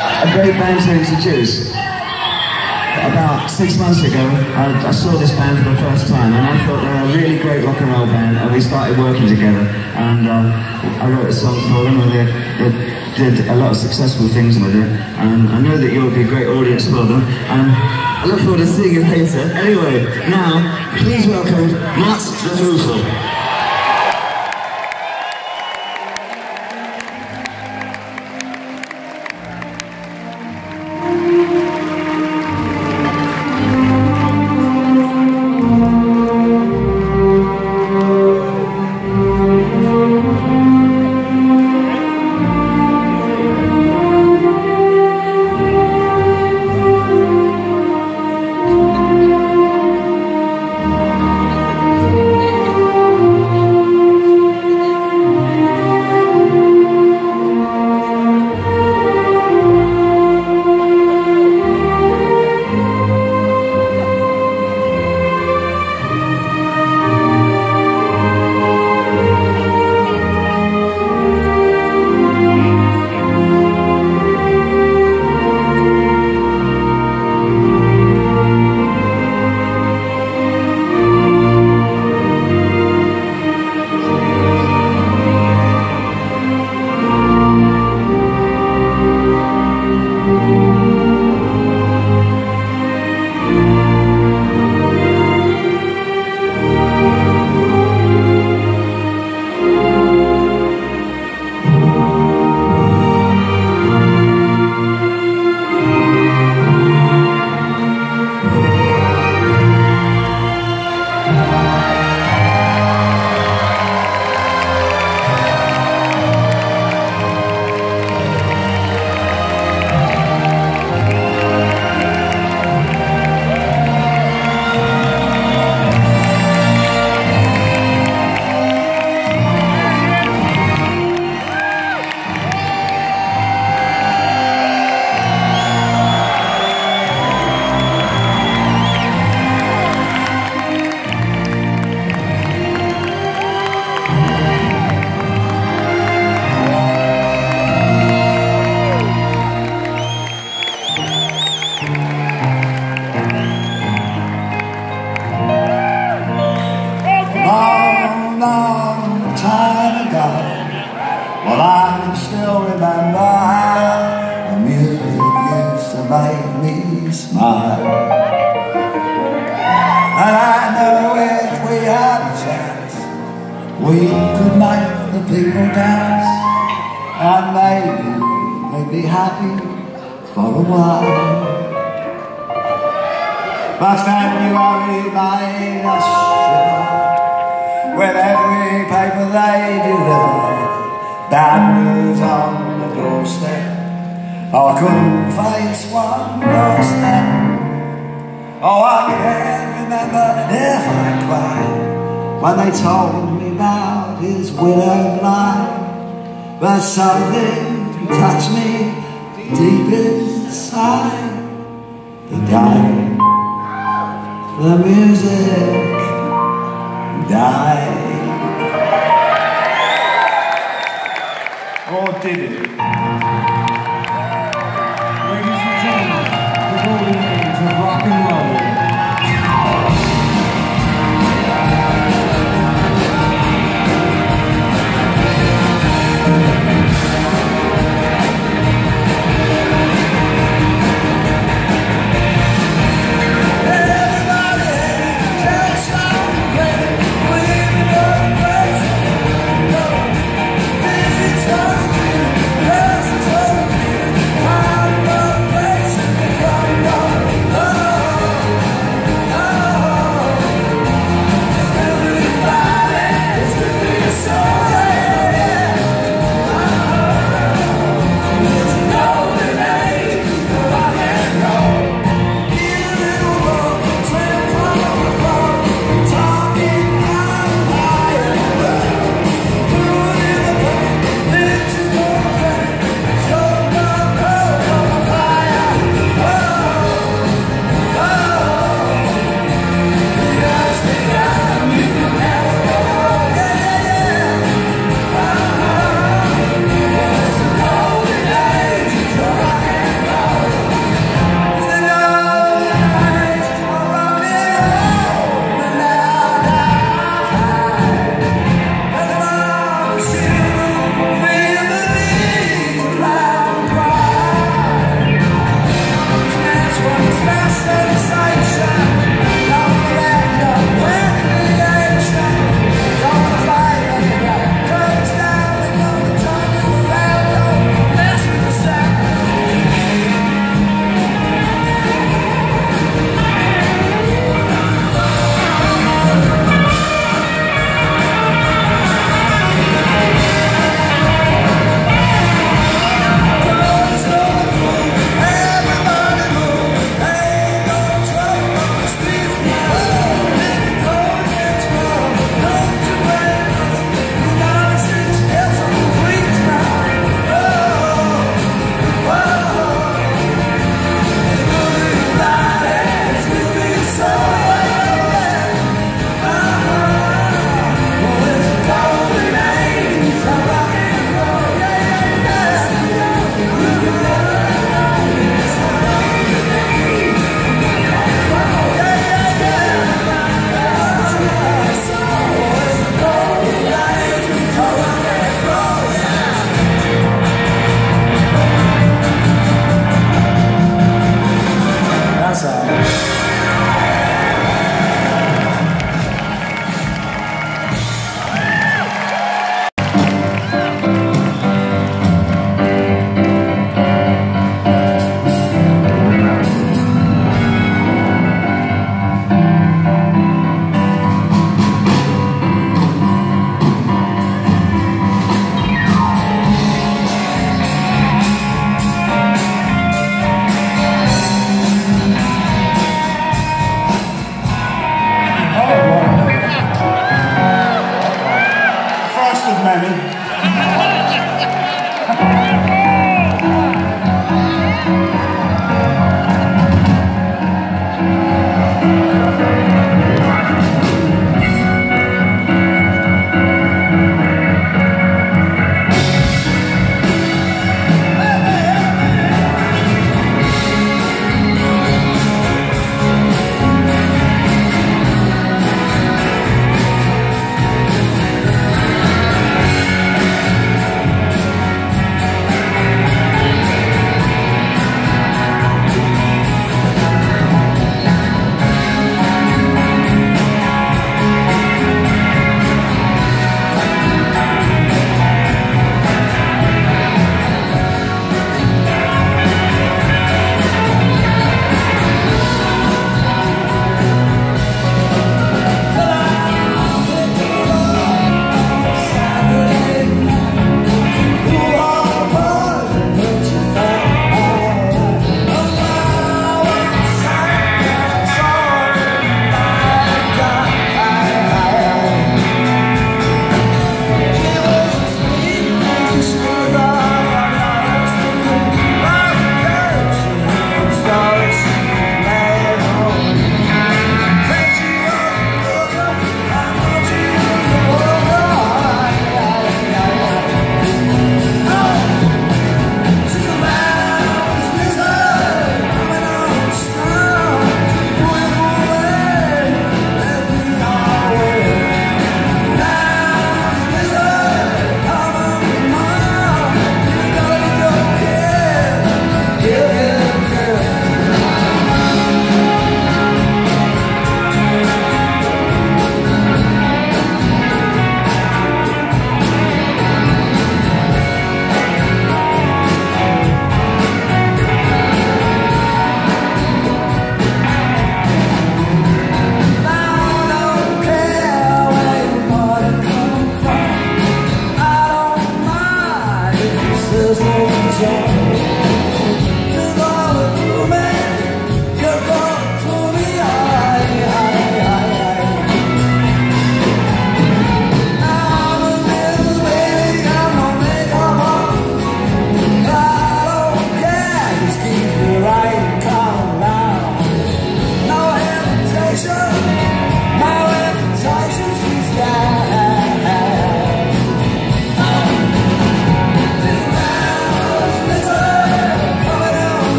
a great band to introduce. About six months ago, I, I, saw this band for the first time, and I thought they were a really great rock and roll band, and we started working together. And uh, I wrote a song for them, and they, they, did a lot of successful things with it. And I know that you'll be a great audience for them. And I look forward to seeing you later. Anyway, now, please welcome Mott the. lady bad news on the doorstep. Oh, I couldn't face one more step. Oh, I can't remember if I cried when they told me about his widowed life. But something touched me deep inside. The dying, the music died. Oh, did it? Ladies and gentlemen, the golden age of rock and roll.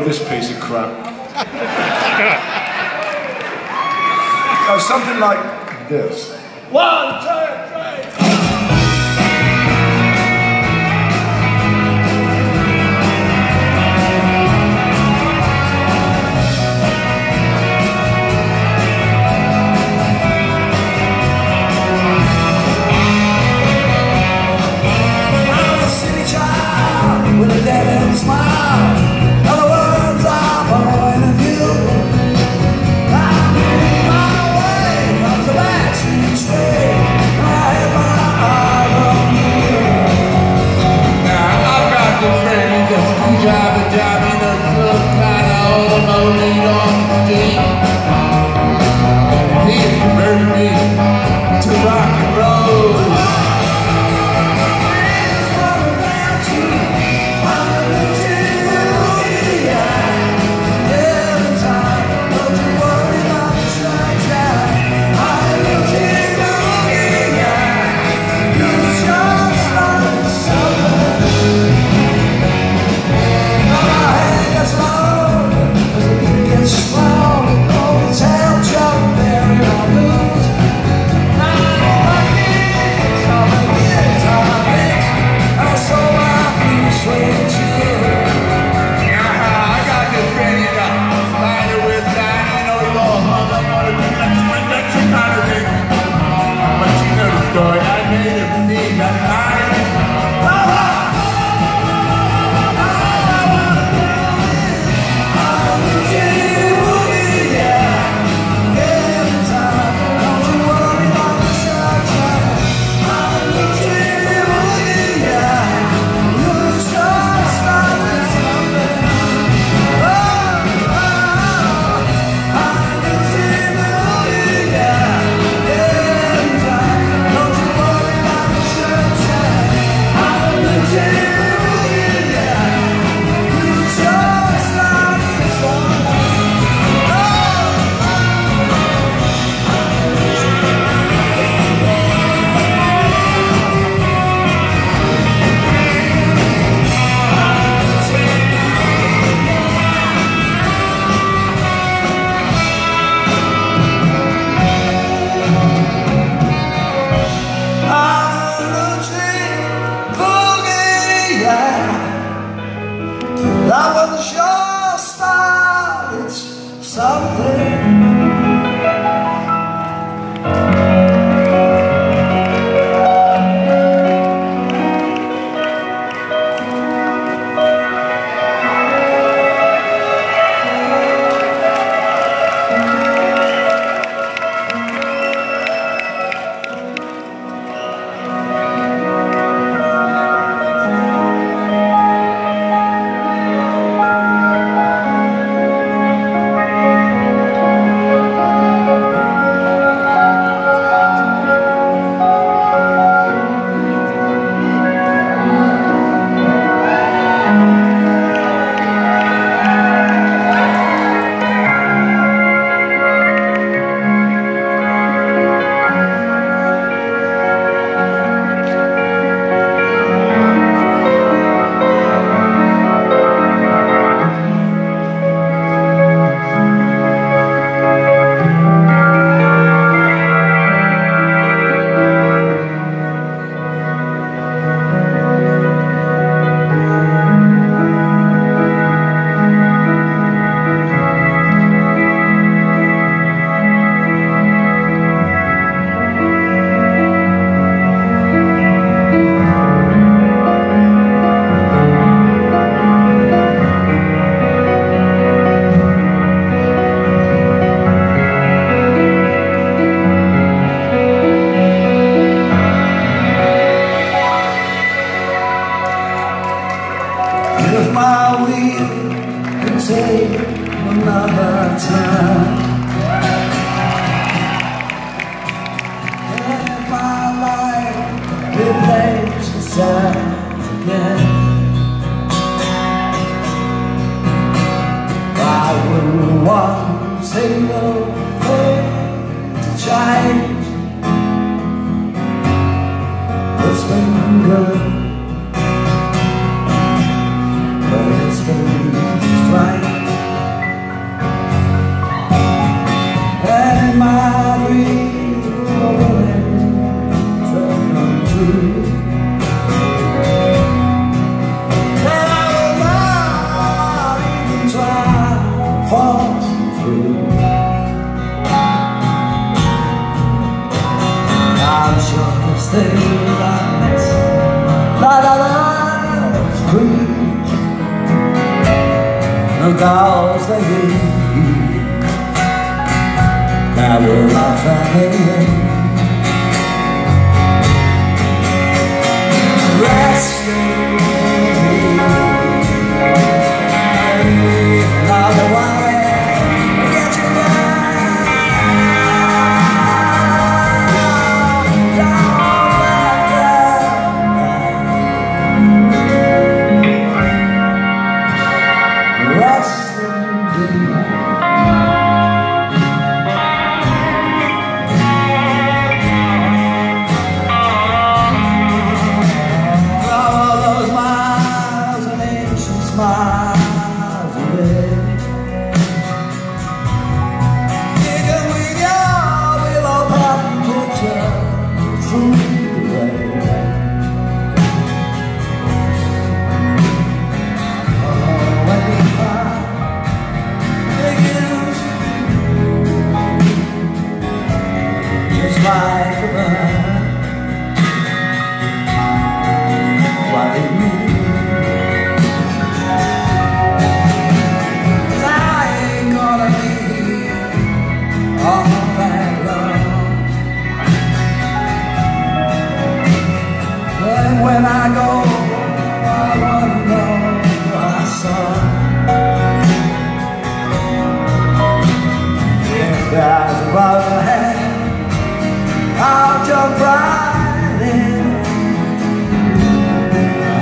With this piece of crap. oh, something like this.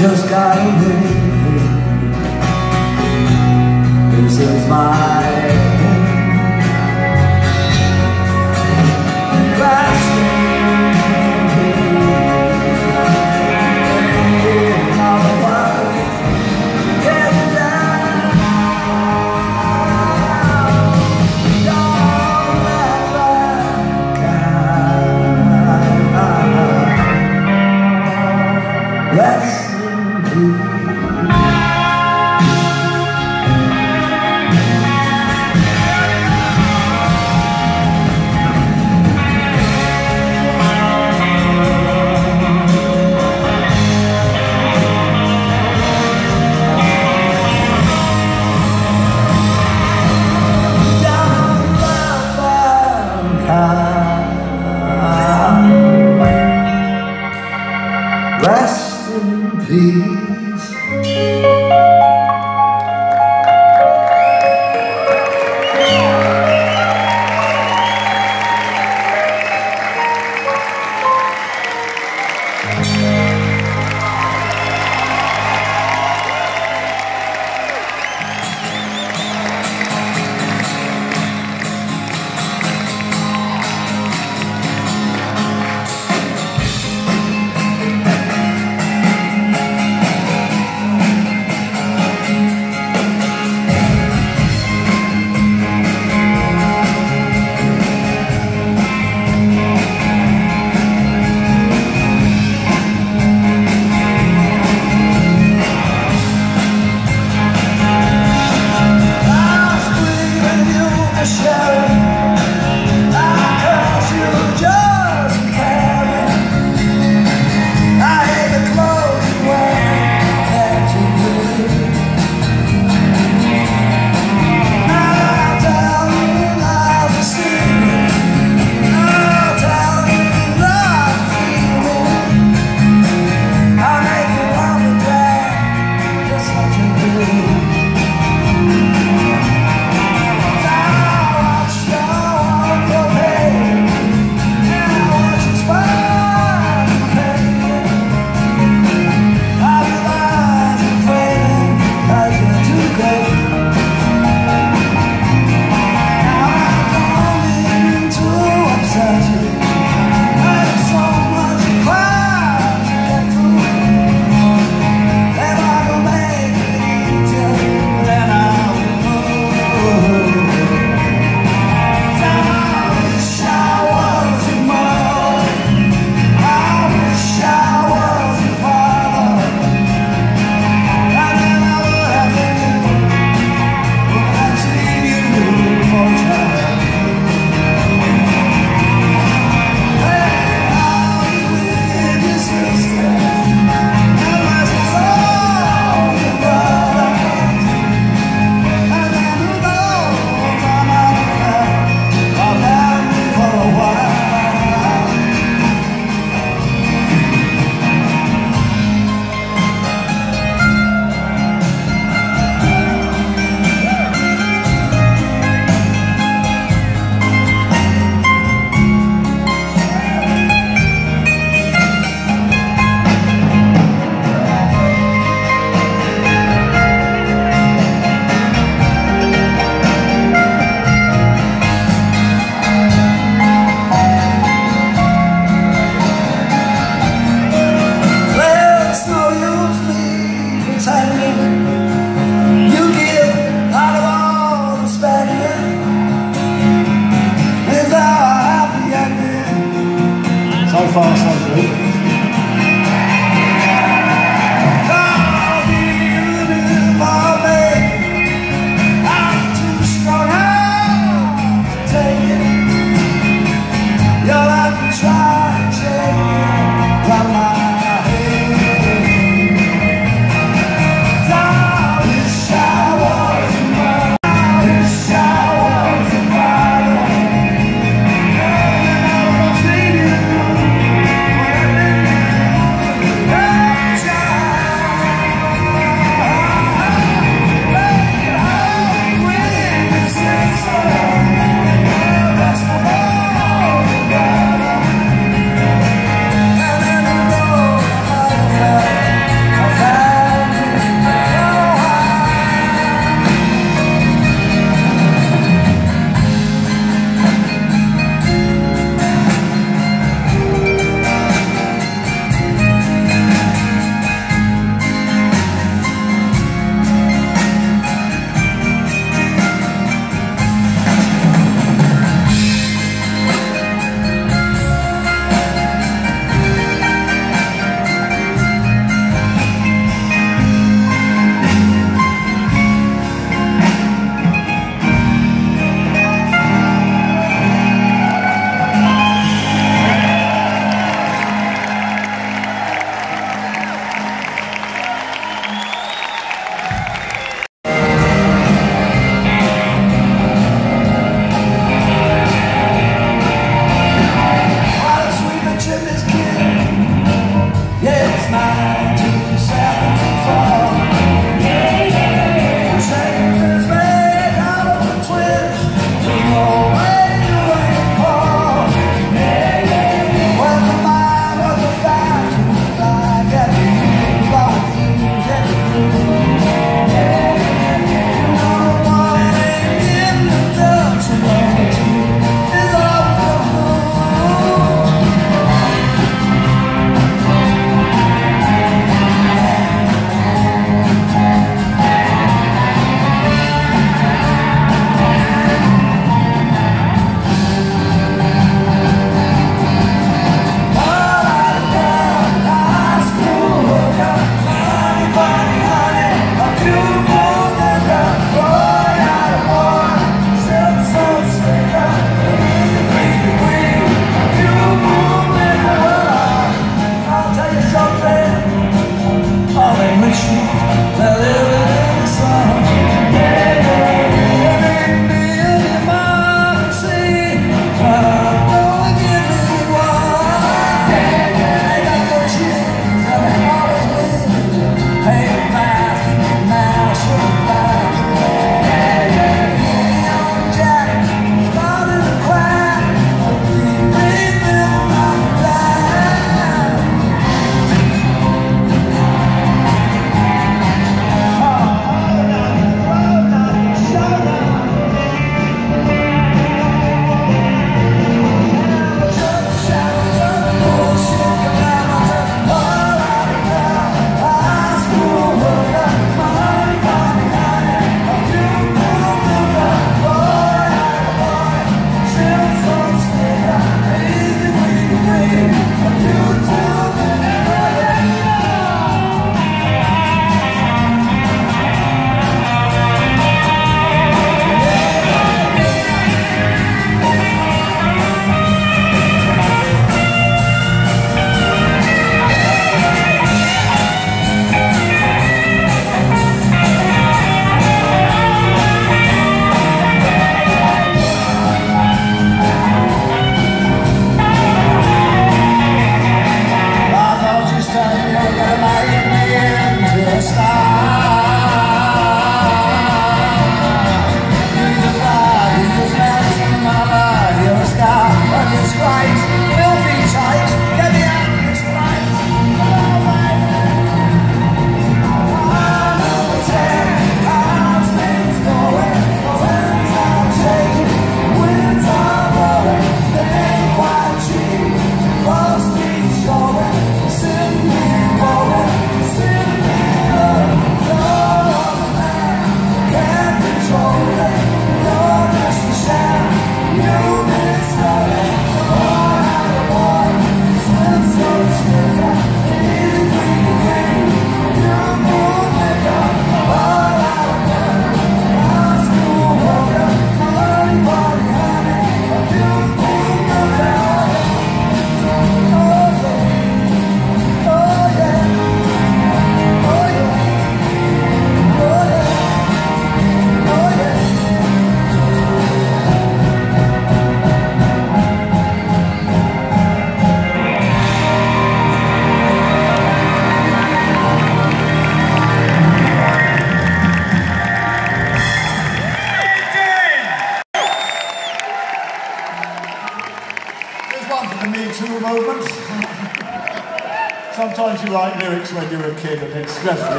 Just gotta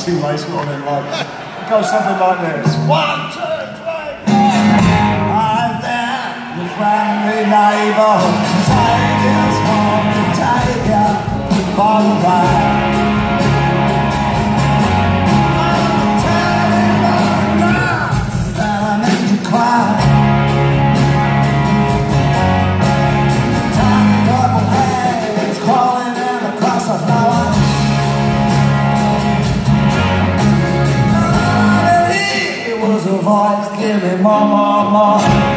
taxi race on like, it goes something like this. One, two, three, four. I'm there, friendly neighbour. ma ma ma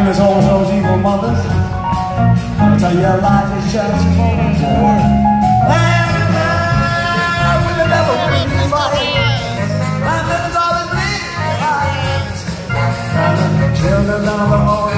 name always all those evil mothers. I tell you, life is just for the poor. All. And children of the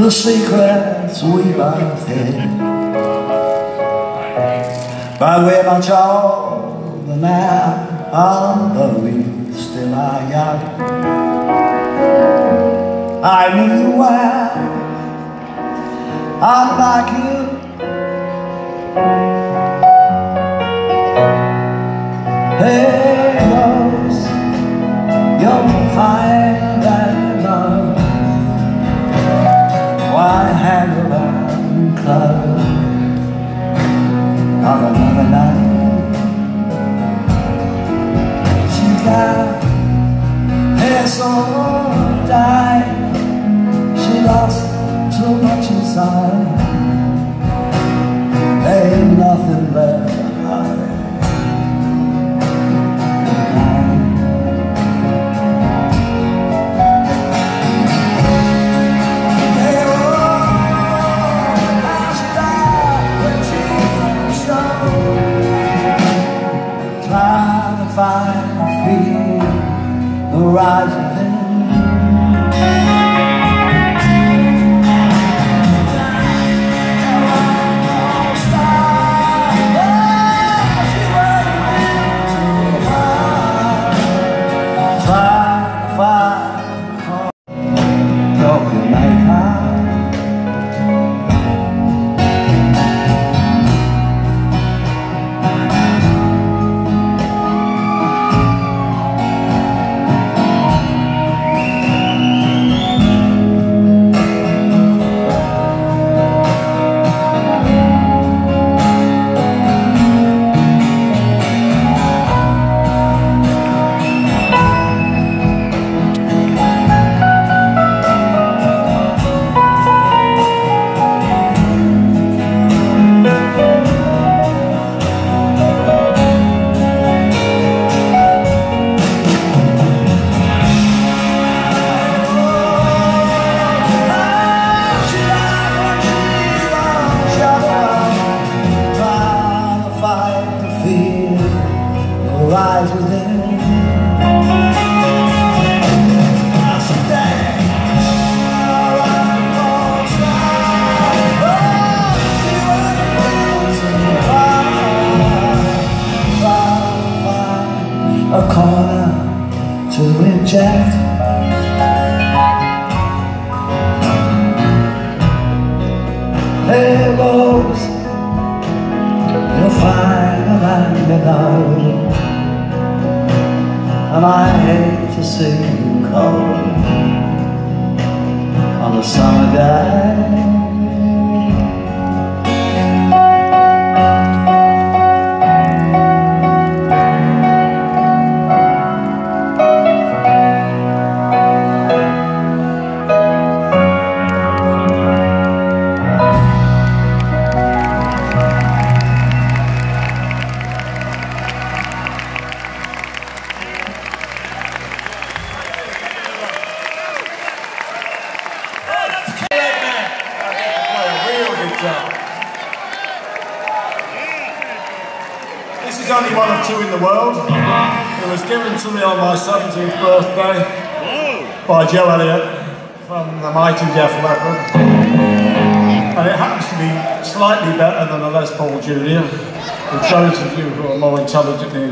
the secrets we both had. But way my child and I, although we still are young, I knew well, i like you. Hey, close your fire. club on another night. She's got hair so dyed, she lost too much inside. lado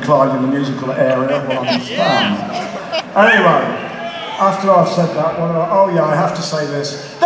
decline in the musical area, while I'm understand. Anyway, after I've said that, well, oh yeah, I have to say this.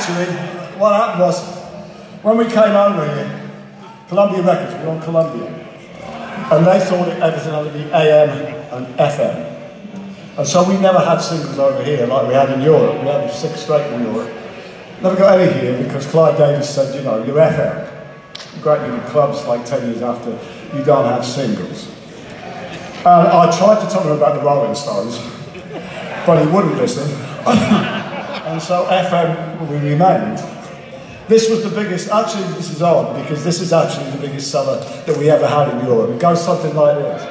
Actually, what happened was, when we came over here, Columbia Records, we were on Columbia, and they thought it, everything had to be AM and FM. And so we never had singles over here like we had in Europe. We had six straight in Europe. Never got any here because Clive Davis said, you know, you're FM. Great little clubs like 10 years after, you don't have singles. And I tried to tell him about the Rolling Stones, but he wouldn't listen. and so FM we remained. This was the biggest, actually this is odd because this is actually the biggest seller that we ever had in Europe. It goes something like this.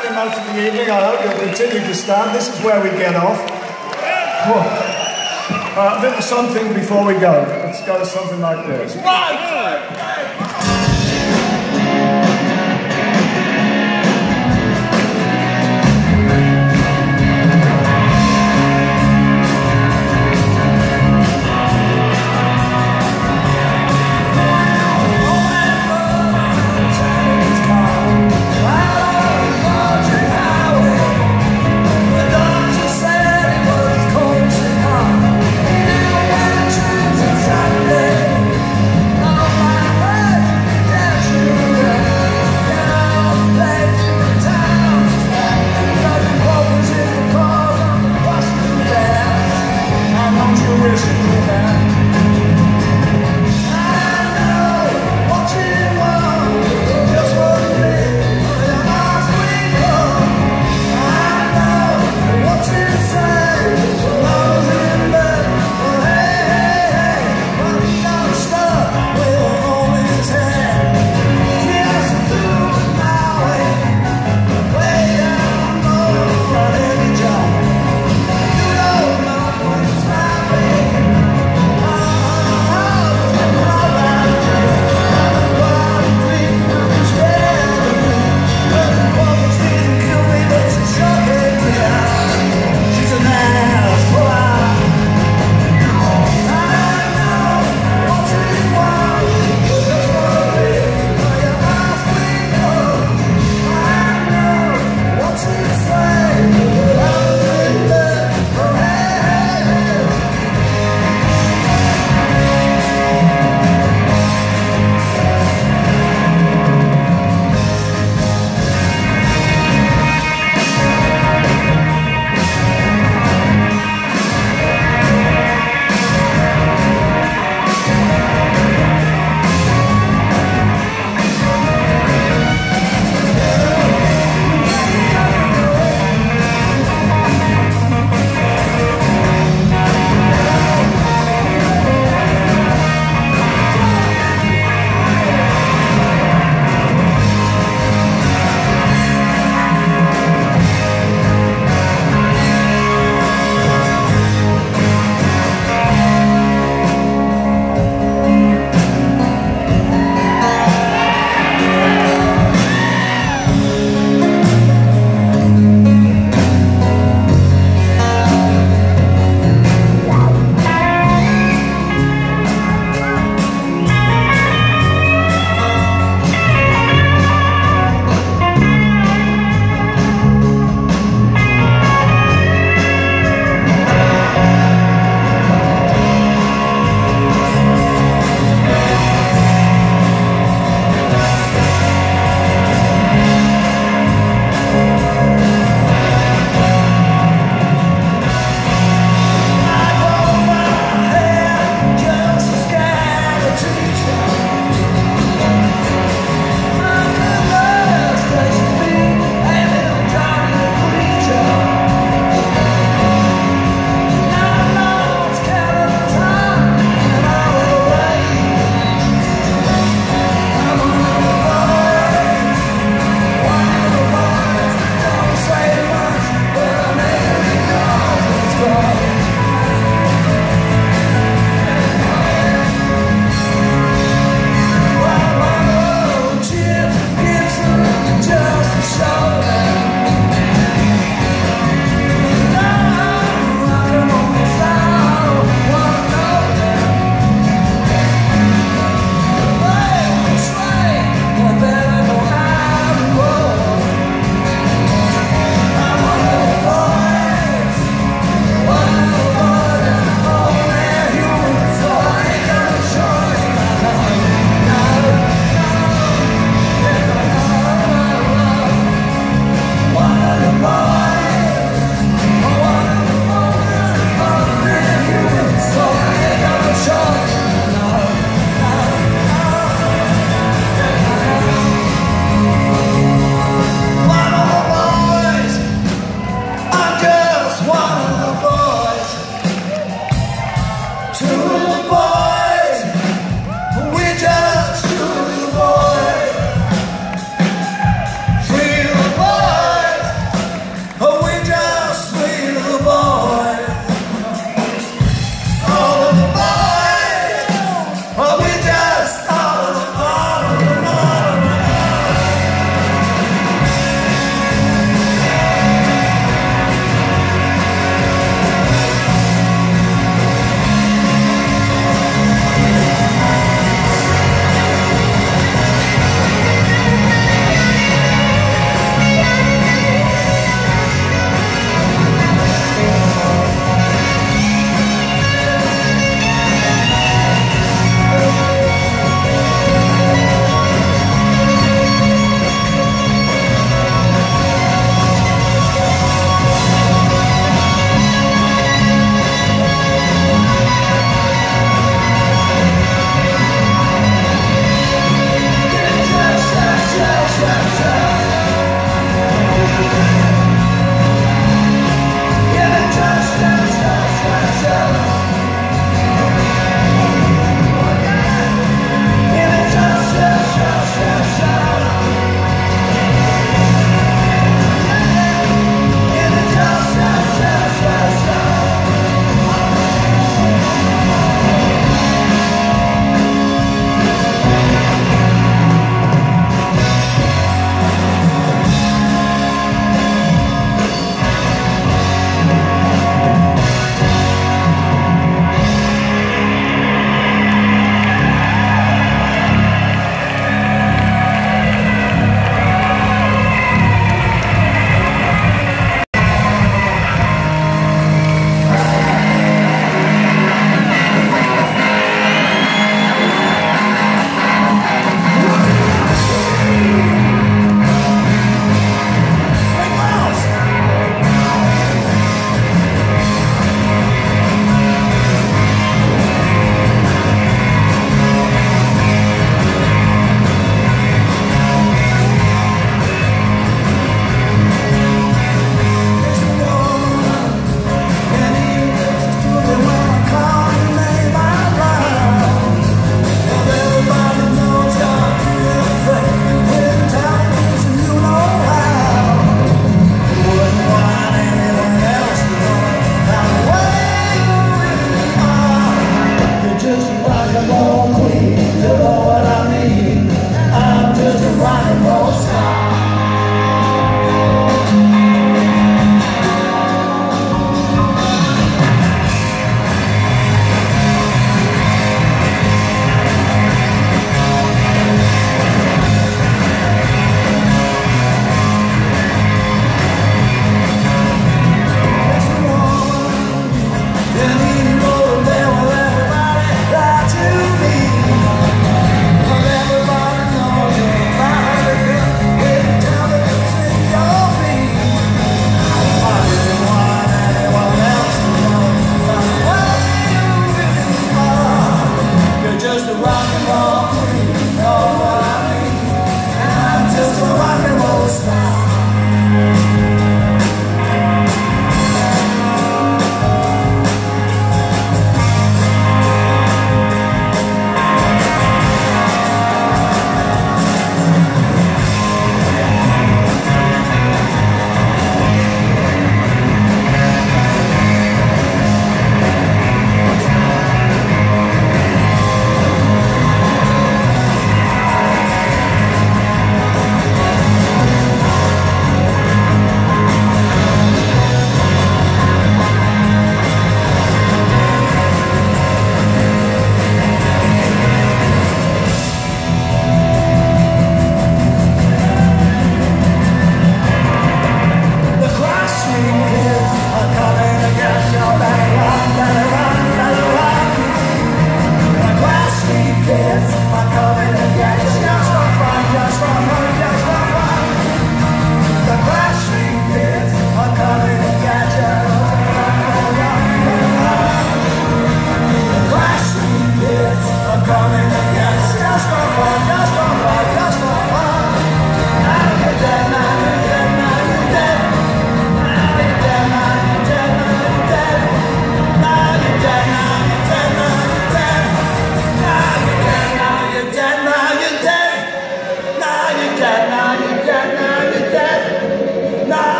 Standing most of the evening. I hope you'll continue to stand. This is where we get off. Uh, a little something before we go. Let's go something like this. Saturday,